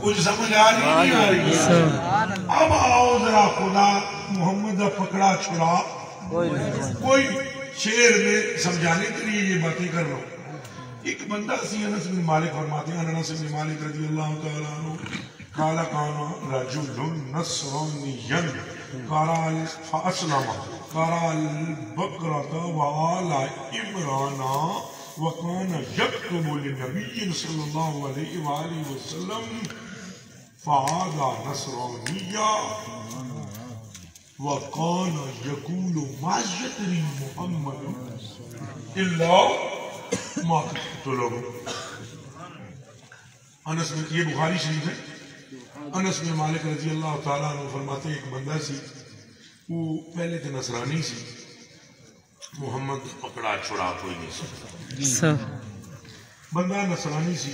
کچھ سمجھ آ رہی نہیں آ رہی اب آؤ ذرا خدا محمد پکڑا چھڑا۔ کوئی شیر میں سمجھانے کے لیے یہ باتیں کر رہا ہوں۔ ایک بندہ سی انس بن مالک فرماتے ہیں انس بن مالک رضی اللہ تعالیٰ عنہ قال كان رجل نصرانيا قال فأسلم قال البقرة وآل إمران وكان يكتب للنبي صلى الله عليه وآله وسلم فعاد نصرانيا. وكان يقول ما يدري محمد إلا ما كتبت انس میں یہ بخاری شریف ہے. انس میں مالک رضی اللہ تعالیٰ عنہ فرماتے ہیں، ایک بندہ سی، وہ پہلے تو نصرانی سی محمد پکڑا چھڑا کوئی نہیں سی بندہ نصرانی سی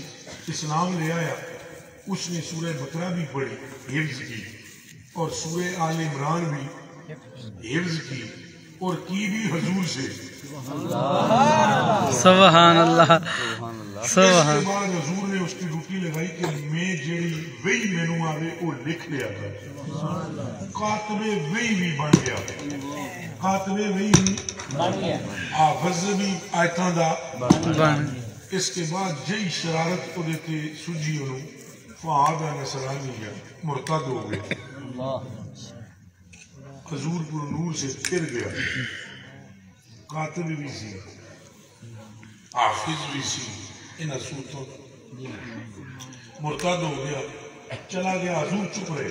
اسلام لے آیا اس نے سورہ بکرا بھی پڑھی حفظ کی اور سورہ آل عمران بھی حفظ کی اور کی بھی حضور سے۔ سبحان اللہ۔ حضور نے اس کی ڈیوٹی لگائی کہ میں جیڑی وہی مینو آوے وہ لکھ لیا تھا کاتبے وہی بھی بن گیا۔ کاتبے وہی بھی حافظ بھی آیتاں دا اس کے بعد جئی شرارت کو دیتے سجی انہوں فہادہ نصرانی ہے مرتد ہو گئے۔ حضور پر نور سے پھر گیا۔ کاتب بھی سی حافظ بھی سی۔ ان صورتوں مرتد ہو گیا چلا گیا حضور چپ رہے۔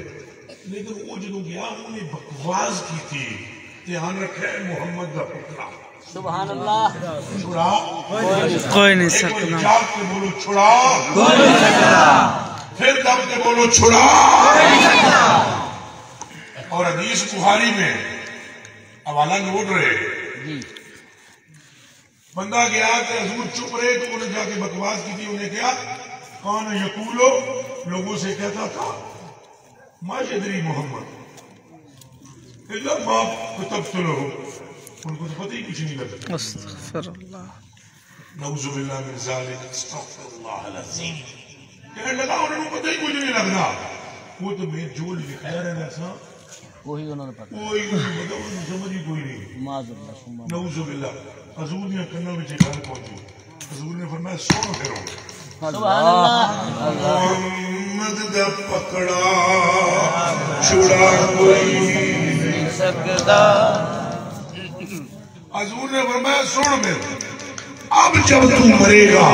لیکن وہ جدو گیا انہیں بکواس کی تھی۔ دھیان رکھے محمد کا پترا۔ سبحان اللہ۔ چھڑا۔ کوئی نہیں ایک بار سکنا۔ جاگ کے بولو چھڑا۔ پھر دم کے بولو چھڑا۔ اور حدیث بخاری میں حوالہ نوٹ رہے۔ بندہ گیا کہ حضور چپ رہے تو انہیں جا کے بکواس کی تھی انہیں کیا کون یقولو؟ لوگوں سے کہتا تھا ما جدری محمد؟ اللہ ما کتبت لہو ان کو تو پتہ ہی کچھ نہیں لگتا۔ استغفر اللہ نعوذ باللہ من ذالک استغفر اللہ العظیم۔ کہنے لگا انہوں کو پتہ ہی کچھ نہیں لگنا وہ تو میں جو لکھا رہا سا وہی انہوں نے پکڑا۔ کوئی نہیں پتہ انہوں سمجھ ہی کوئی نہیں۔ معاذ اللہ سبحان نعوذ باللہ۔ حضور نے کنوں میں گل پہنچی۔ حضور نے فرمایا سنو پھرو اللہ۔ محمد دا پکڑا چھڑا کوئی سکتا۔ حضور نے فرمایا سن میرے اب جب تو مرے گا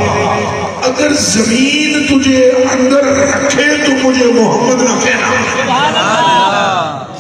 اگر زمین تجھے اندر رکھے تو مجھے محمد نہ کہنا۔ سبحان اللہ۔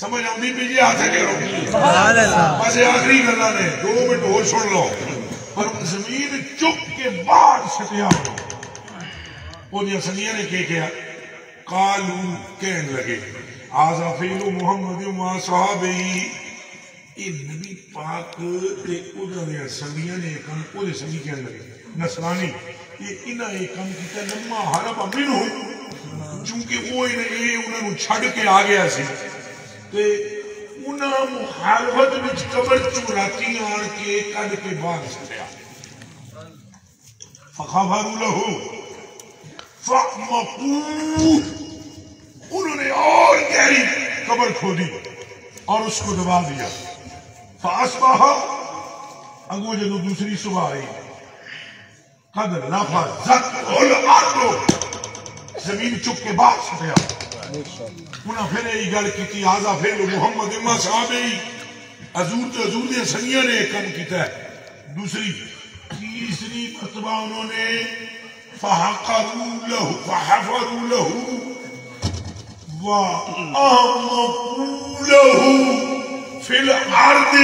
سمجھ آتی پہ آتھے کے روکی بس آخری گلا نے۔ دو میں اور سن لو۔ اور زمین چک کے بعد سٹیا ہو۔ وہ سنیا نے کہے کہا کالو کہن لگے آزا فیلو محمد و ماں صحابی. اے نبی پاک تے ادھر دیا سنگیاں نے کم او دے سنگی کہنے لگے۔ نسلانی یہ انہاں ایک کم کیتا لما حرب امین ہو چونکہ وہ انہاں نے چھڑ کے آگیا سی۔ انہاں مخالفت قبر چوراتی آن کے کے انہوں نے اور گہری قبر کھودی اور اس کو دبا دیا۔ فاسباہا اگو جدو دوسری صبح آئی۔ قد نفذت زمین چپ کے بعد سٹیا۔ انہاں پھر یہی گل کی آزا پھر محمد اما صحابی. حضور تو حضور نے سنگیاں نے ایک کم کیتا ہے۔ دوسری، تیسری مرتبہ انہوں نے فحقروا له، فحفروا له وأهمقوا له في الأرض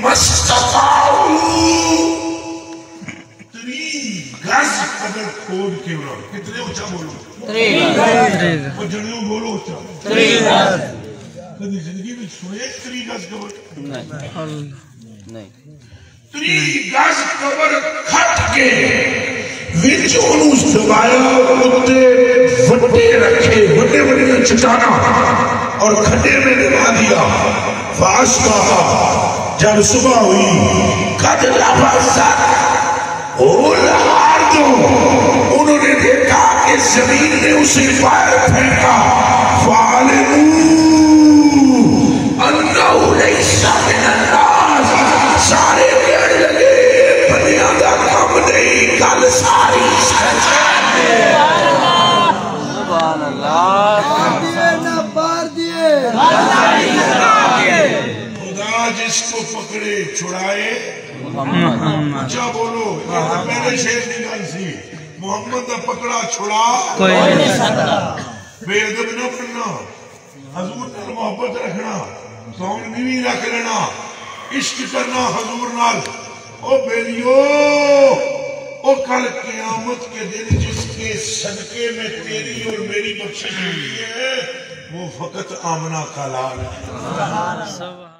ما استطاعوا قدر کھود کے نے کتنے اونچا بولو؟ اور جنیوں بولو اونچا۔ نہیں کدی زندگی میں سنے تری گز قبر؟ اللہ تری گز قبر کھٹ کے وچ انہوں دبایا اتے وڈے رکھے وڈے وڈے چٹانا اور کھڈے میں دبا دیا۔ فاش کہا جب صبح ہوئی قد او لہار دو انہوں نے دیکھا کہ زمین نے اسے پائے پھینکا۔ سارے لگے بنیا دا نہیں، کل ساری سبحان اللہ خدا جس کو پکڑے، چھڑائے اچھا بولو یہ تو پہلے شیر گل سی محمد دا پکڑا چھڑا۔ کوئی نہیں۔ بے ادب نہ بننا حضور نال محبت رکھنا۔ سونگ نیوی رکھ لینا۔ عشق کرنا حضور نال۔ او بیلیو او کل قیامت کے دن جس کے صدقے میں تیری اور میری بخشش ہوئی ہے وہ فقط آمنہ کا لال ہے۔